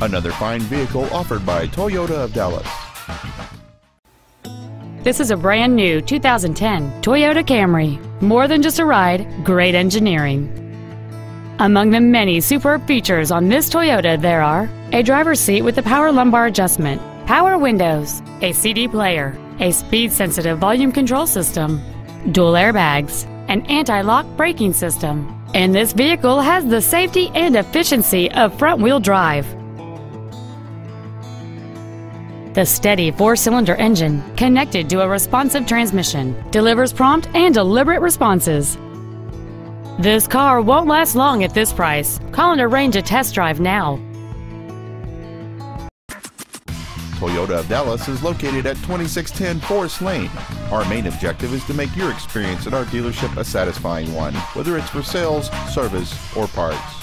Another fine vehicle offered by Toyota of Dallas. This is a brand new 2010 Toyota Camry. More than just a ride, great engineering. Among the many superb features on this Toyota there are a driver's seat with a power lumbar adjustment, power windows, a CD player, a speed-sensitive volume control system, dual airbags, an anti-lock braking system, and this vehicle has the safety and efficiency of front-wheel drive. The steady four-cylinder engine, connected to a responsive transmission, delivers prompt and deliberate responses. This car won't last long at this price. Call and arrange a test drive now. Toyota of Dallas is located at 2610 Forest Lane. Our main objective is to make your experience at our dealership a satisfying one, whether it's for sales, service, or parts.